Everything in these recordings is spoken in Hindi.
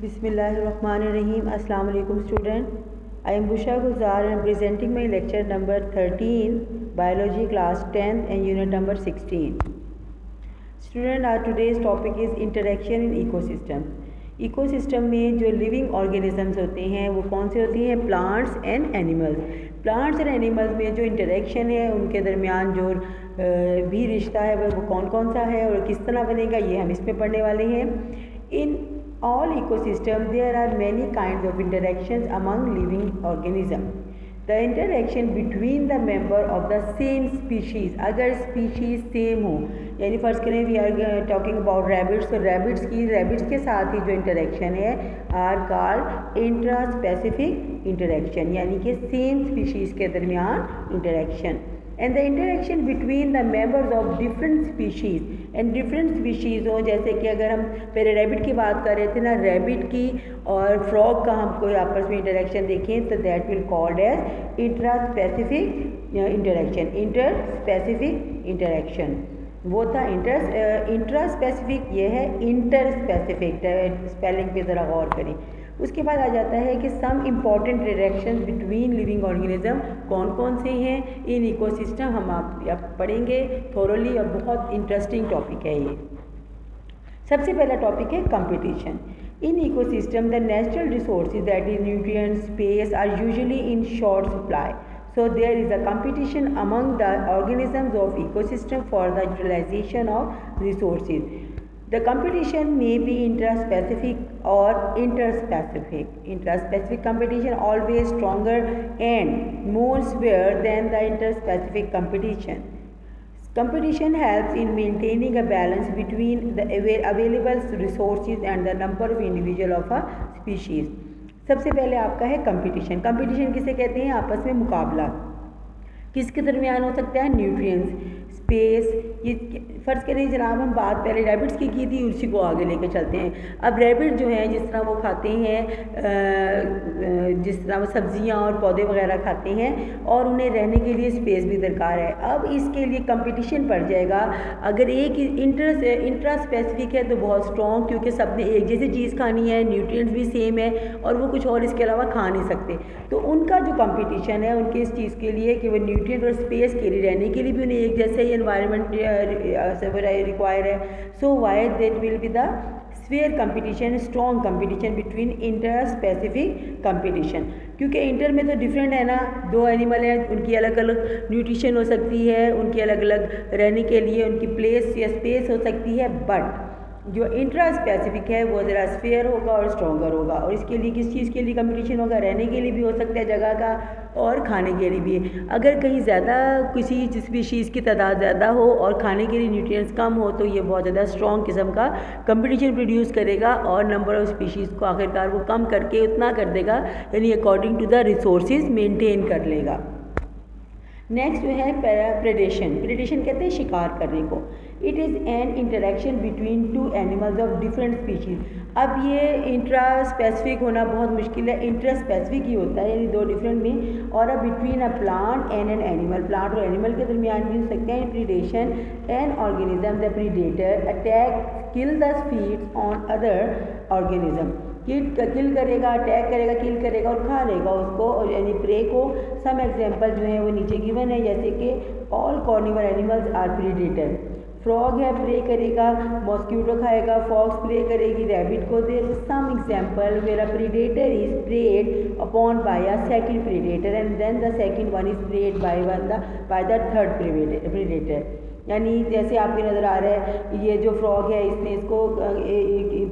बिसमीम अल्लाम स्टूडेंट। आई एम बुशा गुज़ार and presenting my lecture number 13 biology class 10 and unit number 16 student our today's topic is interaction in ecosystem में जो लिविंग ऑर्गेनिजम्स होते हैं, वो कौन से होते हैं? Plants and animals plants and animals में जो इंटरेक्शन है, उनके दरमियान जो भी रिश्ता है, वो कौन कौन सा है और किस तरह बनेगा, ये हम इसमें पढ़ने वाले हैं। इन all ecosystem there are many kinds of interactions among living organism the interaction between the member of the same species अगर species same हो यानी फ़र्ज़ करें we are talking about rabbits तो रैबिट्स की रैबिट्स के साथ ही जो इंटरेक्शन है are called intra specific interaction यानी कि सेम स्पीशीज़ के दरमियान interaction and the interaction between the members of different species and different species हो, जैसे कि अगर हम पहले रैबिट की बात कर रहे थे ना रैबिट की और फ्रॉग का हम कोई आपस में इंटरेक्शन देखें तो that will called as intraspecific interaction interspecific interaction वो था इंटर इंट्रा स्पेसिफिक ये है इंटर स्पेसिफिक स्पेलिंग पे ज़रा गौर करें। उसके बाद आ जाता है कि some important reaction between living organism कौन कौन से हैं? इन इकोसिस्टम हम आप, पढ़ेंगे थोरली और बहुत इंटरेस्टिंग टॉपिक है ये। सबसे पहला टॉपिक है competition in ecosystem the natural resources that is nutrient space are usually in short supply so there is a competition among the organisms of ecosystem for the utilization of resources. The competition may be intraspecific or interspecific. Intraspecific competition always stronger and more severe than the interspecific competition. Competition helps in maintaining a balance between the available resources and the number of individual of a species. सबसे पहले आपका है कंपटीशन कंपटीशन किसे कहते हैं आपस में मुकाबला किसके दरमियान हो सकता है न्यूट्रिएंट्स स्पेस ये फ़र्ज़ करें जनाब, हम बात पहले रैबिट्स की की थी, उसी को आगे लेके चलते हैं। अब रैबिट जो हैं, जिस तरह वो खाते हैं जिस तरह वो सब्ज़ियाँ और पौधे वगैरह खाते हैं, और उन्हें रहने के लिए स्पेस भी दरकार है। अब इसके लिए कंपटीशन पड़ जाएगा। अगर एक इंटर स्पेसिफिक है तो बहुत स्ट्रॉन्ग क्योंकि सबने एक जैसी चीज़ खानी है न्यूट्रिएंट्स भी सेम है, और वो कुछ और इसके अलावा खा नहीं सकते। तो उनका जो कंपटीशन है, उनके इस चीज़ के लिए कि वो न्यूट्रिएंट और स्पेस के लिए रहने के लिए भी उन्हें एक जैसे environment uh, है so why that will be the severe competition strong competition between interspecific competition क्योंकि इंटर में तो डिफरेंट है ना। दो एनिमल हैं उनकी अलग अलग न्यूट्रिशन हो सकती है उनकी अलग अलग रहने के लिए उनकी प्लेस या स्पेस हो सकती है बट जो इंट्रा स्पेसिफिक है, वो ज़रा स्पेयर होगा और स्ट्रॉन्गर होगा। और इसके लिए किस चीज़ के लिए कंपटीशन होगा? रहने के लिए भी हो सकता है जगह का और खाने के लिए भी। अगर कहीं ज़्यादा किसी स्पीशीज़ की तादाद ज़्यादा हो और खाने के लिए न्यूट्रिएंट्स कम हो तो ये बहुत ज़्यादा स्ट्रॉन्ग किस्म का कंपटीशन प्रोड्यूस करेगा और नंबर ऑफ़ स्पीशीज़ को आखिरकार वो कम करके उतना कर देगा, यानी according to the resource maintain कर लेगा। नेक्स्ट जो है प्रेडेशन प्रेडेशन कहते हैं शिकार करने को। It is an interaction between two animals of different species अब ये इंट्रा स्पेसिफिक होना बहुत मुश्किल है। इंट्रा स्पेसिफिक ही होता है, यानी दो डिफरेंट में। और अब between a plant and an animal plant और एनिमल के दरमियान भी हो सकते हैं predation an organism the predator attack kill the speeds on other organism kill करेगा अटैक करेगा किल करेगा और खा लेगा उसको। और यानी प्रे को सम एग्जांपल जो है वो नीचे गिवन है। जैसे कि all carnivore animals are predator frog है, प्रे करेगा मॉस्क्यूटो खाएगा, फॉक्स प्रे करेगी रैबिट को there some example a predator is preyed upon by a second predator and then the second one is preyed by one the by the third predator यानी जैसे आपके नज़र आ रहा है ये जो फ्रॉग है, इसने इसको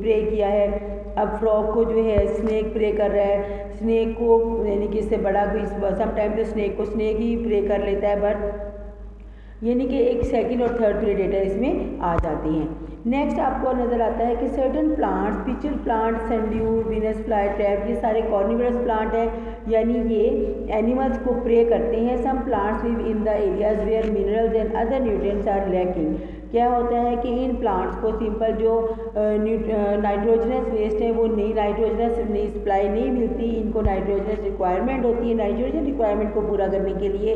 प्रे किया है। अब फ्रॉग को जो है स्नेक प्रे कर रहा है। स्नेक को, यानी कि इससे बड़ा कोई समटाइम तो स्नेक को स्नेक ही प्रे कर लेता है बट यानी कि एक सेकेंड और थर्ड प्रेडेटर इसमें आ जाती हैं। नेक्स्ट आपको नज़र आता है कि certain plants pitcher plant sundew Venus fly trap ये सारे कॉर्निवरस प्लांट हैं। यानी ये एनिमल्स को प्रे करते हैं। Some plants live in the areas where minerals and other nutrients are lacking क्या होता है कि इन प्लांट्स को सिंपल जो नाइट्रोजनस वेस्ट है, वो नई नाइट्रोजनस नई सप्लाई नहीं मिलती। इनको नाइट्रोजनस रिक्वायरमेंट होती है। नाइट्रोजन रिक्वायरमेंट को पूरा करने के लिए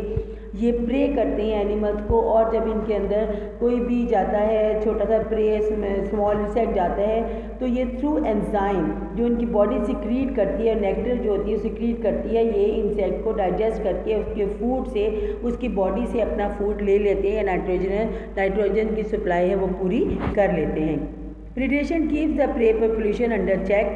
ये प्रे करते हैं एनिमल्स को और जब इनके अंदर कोई भी जाता है छोटा सा प्रे स्मॉल इंसेक्ट जाता है तो ये थ्रू एंजाइम जो इनकी बॉडी सिक्रीट करती है नेक्टर जो होती है सिक्रीट करती है, ये इंसेक्ट को डाइजेस्ट करके उसके फ़ूड से, उसकी बॉडी से अपना फ़ूड ले लेते हैं नाइट्रोजन नाइट्रोजन की सप्लाई है, वो पूरी कर लेते हैं। Predation keeps the prey population under check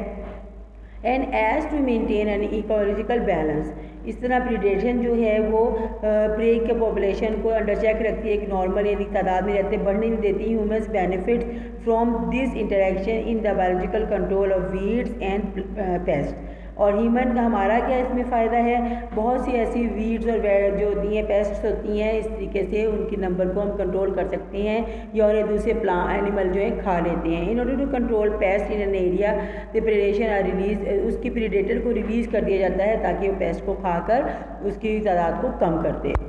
and as to maintain an ecological balance इस तरह प्रीडेशन जो है वो प्रे के पॉपुलेशन को अंडर चेक रखती है, एक नॉर्मल यानी तादाद में रहते, बढ़ने नहीं देती humans benefit from this interaction in the biological control of weeds and pest और ह्यूमन का हमारा क्या इसमें फ़ायदा है? बहुत सी ऐसी वीड्स और जो होती हैं पेस्ट्स होती हैं, इस तरीके से उनकी नंबर को हम कंट्रोल कर सकते हैं या और दूसरे प्ला एनिमल जो है, खा लेते हैं। In order to control pest in an area the predation are release उसकी प्रीडेटर को रिलीज़ कर दिया जाता है ताकि वो पेस्ट को खाकर उसकी तादाद को कम कर दे।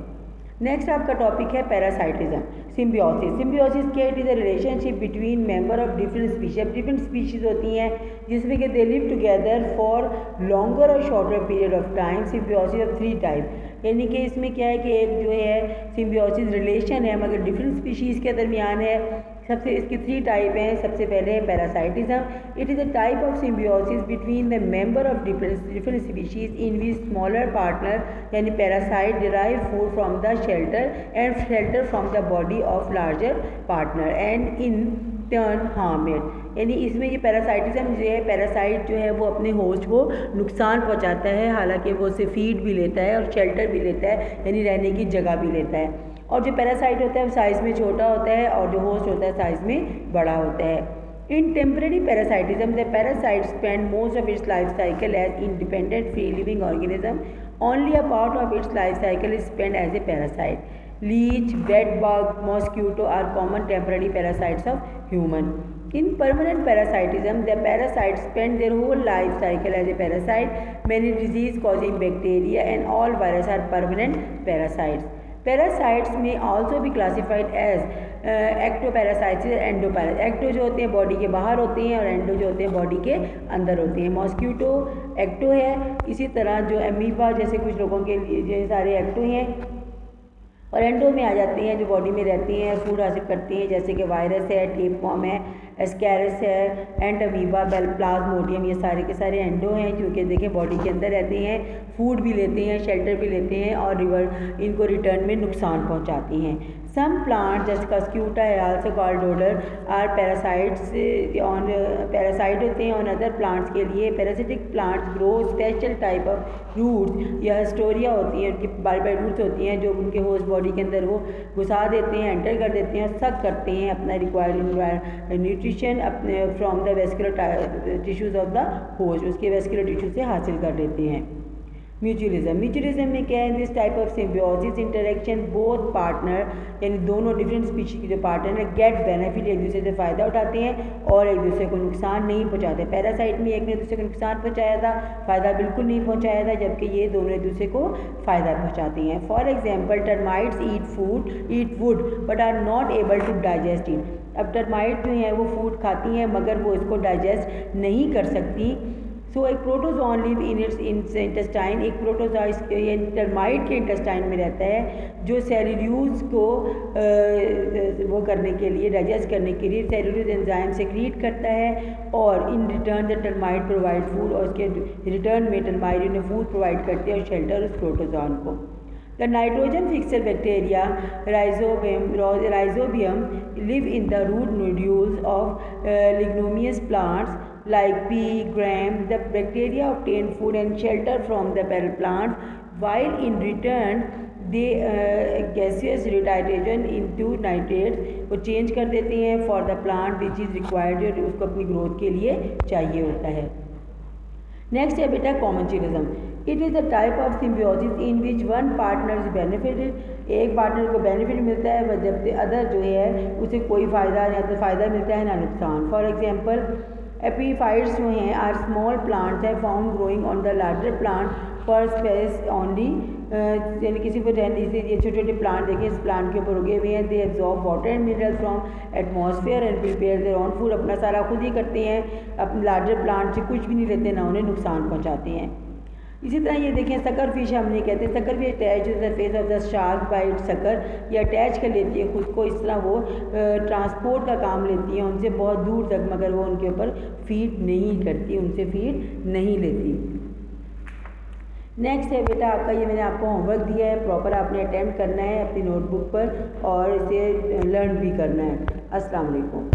नेक्स्ट आपका टॉपिक है पैरासाइटिज्म सिम्बियोसिस सिम्बियोसिस क्या it is a relationship between member of different species अब डिफरेंट स्पीशीज होती हैं, जिसमें कि they live together for longer और shorter period of time symbiosis of three type यानी कि इसमें क्या है कि एक जो है सिम्बियोसिस रिलेशन है, मगर डिफरेंट स्पीशीज़ के दरमियान है. सबसे, इसकी थ्री टाइप हैं। सबसे पहले है parasitism it is a type of symbiosis between the member of different different species in we smaller partner यानी parasite derive food from the shelter and shelter from the body of larger partner and in turn harmed यानी इसमें ये पैरासाइटिज्म जो है पैरासाइट जो है वो अपने होस्ट को नुकसान पहुंचाता है। हालाँकि वो उसे फ़ीड भी लेता है और शेल्टर भी लेता है, यानी रहने की जगह भी लेता है। और जो पैरासाइट होता है वो साइज़ में छोटा होता है और जो होस्ट होता है साइज़ में बड़ा होता है in temporary parasitism the parasite spend most of its life cycle as independent free living organism only a part of its life cycle is spend as a parasite leech bed bug mosquito are common temporary parasites of human In permanent parasitism, the parasites spend their whole life cycle as a parasite. Many disease causing bacteria and all viruses are permanent parasites. Parasites में ऑल्सो भी classified as ectoparasites endo endopara ecto जो होते हैं बॉडी के बाहर होते हैं और एंडो जो होते हैं बॉडी के अंदर होते हैं। मॉस्क्यूटो एक्टो है। इसी तरह जो एमीबा जैसे कुछ लोगों के लिए ये सारे एक्टो हैं और एंडो में आ जाती हैं जो बॉडी में रहती हैं फ़ूड हासिल करती हैं, जैसे कि वायरस है टेप फॉर्म है एस्कैरस है एंटवीबा बेल प्लाज्मोडियम ये सारे के सारे एंडो हैं जो कि देखें बॉडी के अंदर रहती हैं फ़ूड भी लेते हैं शेल्टर भी लेते हैं और रिवर इनको रिटर्न में नुकसान पहुंचाती हैं। सम प्लांट जैसे कस्क्यूटा है also called dodder are parasites on parasite होते हैं और अदर प्लांट्स के लिए। Parasitic plants grow special type of roots या स्टोरिया होती हैं, उनकी बारी बारी रूट्स होती हैं, जो उनके होस्ट बॉडी के अंदर वो घुसा देते हैं एंटर कर देते हैं और सक करते हैं अपना रिक्वायर्ड न्यूट्रिशन अपने from the vascular tissues of the host उसके वेस्कुलर टिश्यू से हासिल कर लेते हैं। म्यूचुअलिज्म म्यूचुअलिज्म में क्या है? This type of symbiosis interaction both partner यानी दोनों डिफरेंट स्पीशीज के जो पार्टनर है गेट बेनिफिट एक दूसरे से फ़ायदा उठाते हैं और एक दूसरे को नुकसान नहीं पहुंचाते। पैरासाइट में एक ने दूसरे को नुकसान पहुँचाया था, फ़ायदा बिल्कुल नहीं पहुँचाया था, जबकि ये दोनों एक दूसरे को फ़ायदा पहुंचाती हैं। For example termites eat food eat wood but are not able to digest it अब टर्माइट जो हैं, वो फ़ूड खाती हैं, मगर वो इसको डाइजेस्ट नहीं कर सकती। सो एक protozoan live in its intestine एक प्रोटोजोआ टर्माइट के इंटेस्टाइन में रहता है जो सेल्यूल्यूज को आ, वो करने के लिए डाइजेस्ट करने के लिए सेल्यूलूज एंजाइम सेक्रीट करता है और in return the termite provide food और उसके रिटर्न में टर्माइट उन्हें फ़ूड प्रोवाइड करते हैं और शेल्टर उस प्रोटोजोन को। The nitrogen fixer bacteria rhizobium, rhizobium live in the root nodules uh, lignomous plants like pea, gram, the bacteria obtain food and shelter from the bell plant. While in return they gaseous रिटाइटेशन into nitrates वो चेंज कर देते हैं for the plant which is required उसको अपनी ग्रोथ के लिए चाहिए होता है। नेक्स्ट है बेटा commensalism it is a type of symbiosis in which one partner is benefited एक पार्टनर को बेनिफिट मिलता है जब अदर जो है उसे कोई फ़ायदा या तो फ़ायदा मिलता है ना नुकसान। फॉर एग्ज़ाम्पल एपीफाइट्स जो हैं आर स्मॉल प्लांट्स है found growing on the larger plant पर स्पेस ऑनली यानी किसी को रहने से ये छोटे छोटे प्लांट देखें, इस प्लांट के ऊपर उगे हुए हैं they absorb water and mineral from atmosphere and prepare their own food अपना सारा खुद ही करते हैं, अपने लार्जर प्लांट से कुछ भी नहीं लेते ना उन्हें नुकसान पहुँचाते हैं। इसी तरह ये देखें सकर फ़िश हम नहीं कहते sucker fish attach face of the shark bite sucker ये अटैच कर लेती है ख़ुद को, इस तरह वो ट्रांसपोर्ट का काम लेती हैं, उनसे बहुत दूर तक, मगर वो उनके ऊपर फ़ीड नहीं करती, उनसे फ़ीड नहीं लेती। नेक्स्ट है बेटा आपका, ये मैंने आपको होमवर्क दिया है प्रॉपर आपने अटैम्प्ट करना है अपनी नोटबुक पर, और इसे लर्न भी करना है। अस्सलाम वालेकुम